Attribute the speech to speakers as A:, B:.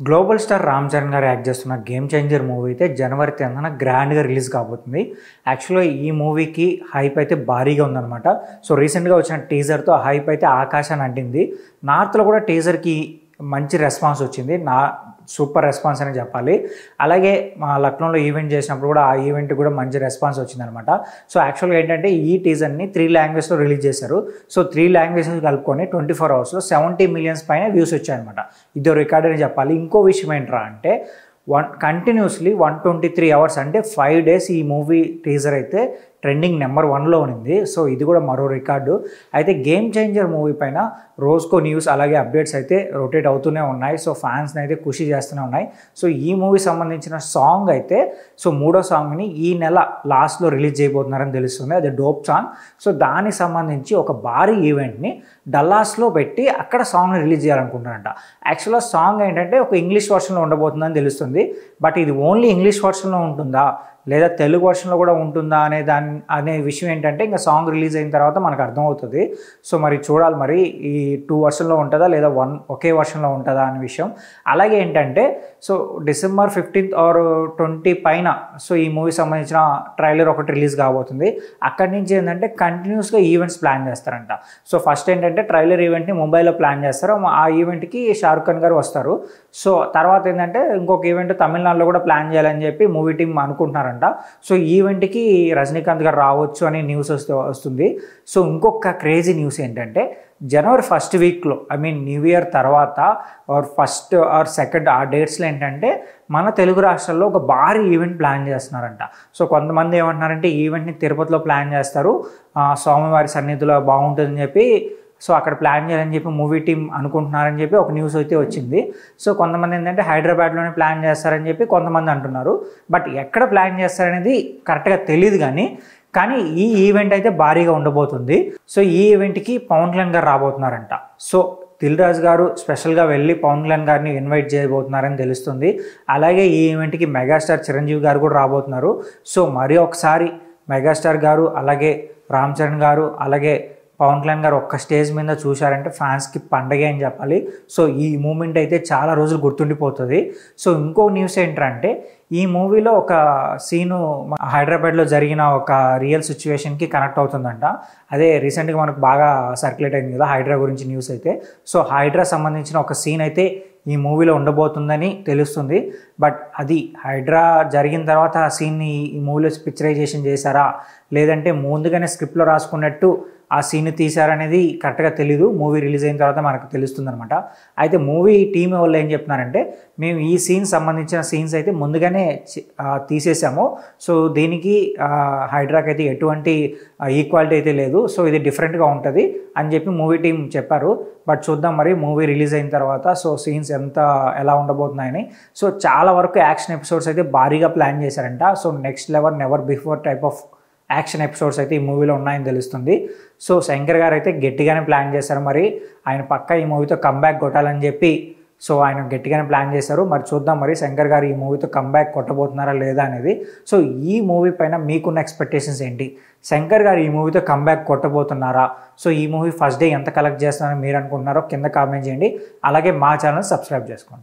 A: Global star Ram Charan గారు act చేస్తున్న game changer movie అయితే జనవరి టెన్త్న గ్రాండ్గా రిలీజ్ కాబోతుంది. యాక్చువల్గా ఈ మూవీకి హైప్ అయితే భారీగా ఉందన్నమాట. సో రీసెంట్గా వచ్చిన టీజర్తో హైప్ అయితే ఆకాశాన్ని అంటింది. నార్త్లో కూడా టీజర్కి మంచి రెస్పాన్స్ వచ్చింది. నా సూపర్ రెస్పాన్స్ అని చెప్పాలి. అలాగే మా లక్నోలో ఈవెంట్ చేసినప్పుడు కూడా ఆ ఈవెంట్ కూడా మంచి రెస్పాన్స్ వచ్చిందనమాట. సో యాక్చువల్గా ఏంటంటే ఈ టీజర్ని త్రీ లాంగ్వేజ్లో రిలీజ్ చేశారు. సో త్రీ లాంగ్వేజెస్ కలుపుకొని ట్వంటీ ఫోర్ అవర్స్లో సెవెంటీ మిలియన్స్ పైన వ్యూస్ వచ్చాయన్నమాట ఇది రికార్డ్ అని చెప్పాలి. ఇంకో విషయం ఏంట్రా అంటే one continuously one twenty three hours అంటే ఫైవ్ డేస్ ఈ మూవీ టీజర్ అయితే ట్రెండింగ్ నెంబర్ వన్లో ఉంది సో ఇది కూడా మరో రికార్డు. అయితే గేమ్ చేంజర్ మూవీ పైన రోజుకో న్యూస్ అలాగే అప్డేట్స్ అయితే రొటేట్ అవుతూనే ఉన్నాయి. సో ఫ్యాన్స్ని అయితే ఖుషి చేస్తూనే ఉన్నాయి. సో ఈ మూవీ సంబంధించిన సాంగ్ అయితే సో మూడో సాంగ్ని ఈ నెల లాస్ట్లో రిలీజ్ చేయబోతున్నారని తెలుస్తుంది. అది డోప్ సాంగ్. సో దానికి సంబంధించి ఒక భారీ ఈవెంట్ని డల్లాస్లో పెట్టి అక్కడ సాంగ్ని రిలీజ్ చేయాలనుకుంటున్నారంట. యాక్చువల్గా సాంగ్ ఏంటంటే ఒక ఇంగ్లీష్ వర్షన్లో ఉండబోతుందని తెలుస్తుంది. బట్ ఇది ఓన్లీ ఇంగ్లీష్ వర్షన్లో ఉంటుందా? లేదా తెలుగు వర్షన్లో కూడా ఉంటుందా అనే దాని అనే విషయం ఏంటంటే ఇంకా సాంగ్ రిలీజ్ అయిన తర్వాత మనకు అర్థమవుతుంది. సో మరి చూడాలి మరి ఈ టూ వర్షన్లో ఉంటుందా లేదా వన్ ఒకే వర్షన్లో ఉంటుందా అనే విషయం. అలాగే ఏంటంటే so December fifteenth or twenty పైన సో ఈ మూవీ సంబంధించిన ట్రైలర్ ఒకటి రిలీజ్ కాబోతుంది. అక్కడి నుంచి ఏంటంటే కంటిన్యూస్గా ఈవెంట్స్ ప్లాన్ చేస్తారంట. సో ఫస్ట్ ఏంటంటే ట్రైలర్ ఈవెంట్ని ముంబైలో ప్లాన్ చేస్తారు. ఆ ఈవెంట్కి షారుఖ్ ఖాన్ గారు వస్తారు. సో తర్వాత ఏంటంటే ఇంకొక ఈవెంట్ తమిళనాడులో కూడా ప్లాన్ చేయాలని చెప్పి మూవీ టీం అనుకుంటున్నారంట. అంట. సో ఈవెంట్కి రజనీకాంత్ గారు రావచ్చు అని న్యూస్ వస్తూ వస్తుంది. సో ఇంకొక క్రేజీ న్యూస్ ఏంటంటే జనవరి ఫస్ట్ వీక్లో ఐ మీన్ న్యూ ఇయర్ తర్వాత ఆర్ ఫస్ట్ ఆర్ సెకండ్ ఆ డేట్స్లో ఏంటంటే మన తెలుగు రాష్ట్రాల్లో ఒక భారీ ఈవెంట్ ప్లాన్ చేస్తున్నారంట. సో కొంతమంది ఏమంటున్నారంటే ఈవెంట్ని తిరుపతిలో ప్లాన్ చేస్తారు. స్వామివారి సన్నిధిలో బాగుంటుందని చెప్పి సో అక్కడ ప్లాన్ చేయాలని చెప్పి మూవీ టీం అనుకుంటున్నారని చెప్పి ఒక న్యూస్ అయితే వచ్చింది. సో కొంతమంది ఏంటంటే హైదరాబాద్లోనే ప్లాన్ చేస్తారని చెప్పి కొంతమంది అంటున్నారు. బట్ ఎక్కడ ప్లాన్ చేస్తారనేది కరెక్ట్గా తెలియదు కానీ కానీ ఈ ఈవెంట్ అయితే భారీగా ఉండబోతుంది. సో ఈ ఈవెంట్కి పవన్ కళ్యాణ్ గారు రాబోతున్నారంట. సో దిల్ రాజు గారు స్పెషల్గా వెళ్ళి పవన్ కళ్యాణ్ గారిని ఇన్వైట్ చేయబోతున్నారని తెలుస్తుంది. అలాగే ఈ ఈవెంట్కి మెగాస్టార్ చిరంజీవి గారు కూడా రాబోతున్నారు. సో మరి ఒకసారి మెగాస్టార్ గారు అలాగే రామ్ చరణ్ గారు అలాగే పవన్ కళ్యాణ్ గారు ఒక్క స్టేజ్ మీద చూశారంటే ఫ్యాన్స్కి పండగ అని చెప్పాలి. సో ఈ మూమెంట్ అయితే చాలా రోజులు గుర్తుండిపోతుంది. సో ఇంకో న్యూస్ ఏంటంటే ఈ మూవీలో ఒక సీను హైదరాబాద్లో జరిగిన ఒక రియల్ సిచ్యువేషన్కి కనెక్ట్ అవుతుందంట. అదే రీసెంట్గా మనకు బాగా సర్క్యులేట్ అయింది కదా హైడ్రా గురించి న్యూస్ అయితే. సో హైడ్రా సంబంధించిన ఒక సీన్ అయితే ఈ మూవీలో ఉండబోతుందని తెలుస్తుంది. బట్ అది హైడ్రా జరిగిన తర్వాత ఆ సీన్ని ఈ మూవీలో పిక్చరైజేషన్ చేశారా? లేదంటే ముందుగానే స్క్రిప్ట్లో రాసుకున్నట్టు ఆ సీన్ తీశారనేది కరెక్ట్గా తెలీదు. మూవీ రిలీజ్ అయిన తర్వాత మనకు తెలుస్తుంది అనమాట అయితే మూవీ టీం వాళ్ళు ఏం చెప్తున్నారంటే మేము ఈ సీన్ సంబంధించిన సీన్స్ అయితే ముందుగానే తీసేసాము. సో దీనికి హైడ్రాకి అయితే ఎటువంటి ఈక్వాలిటీ అయితే లేదు. సో ఇది డిఫరెంట్గా ఉంటుంది అని చెప్పి మూవీ టీం చెప్పారు. బట్ చూద్దాం మరి మూవీ రిలీజ్ అయిన తర్వాత సో సీన్స్ ఎంత ఎలా ఉండబోతున్నాయని. సో చాలా వరకు యాక్షన్ ఎపిసోడ్స్ అయితే భారీగా ప్లాన్ చేశారంట. So next level never before type of action episodes అయితే ఈ మూవీలో ఉన్నాయని తెలుస్తుంది. సో శంకర్ గారు అయితే గట్టిగానే ప్లాన్ చేశారు మరి. ఆయన పక్క ఈ మూవీతో కంబ్యాక్ కొట్టాలని చెప్పి సో ఆయన గట్టిగానే ప్లాన్ చేశారు. మరి చూద్దాం మరి శంకర్ గారు ఈ మూవీతో కంబ్యాక్ కొట్టబోతున్నారా లేదా అనేది. సో ఈ మూవీ పైన మీకున్న ఎక్స్పెక్టేషన్స్ ఏంటి? శంకర్ గారు ఈ మూవీతో కంబ్యాక్ కొట్టబోతున్నారా? సో ఈ మూవీ ఫస్ట్ డే ఎంత కలెక్ట్ చేస్తున్నారని మీరు అనుకుంటున్నారో కింద కామెంట్ చేయండి. అలాగే మా ఛానల్ సబ్స్క్రైబ్ చేసుకోండి.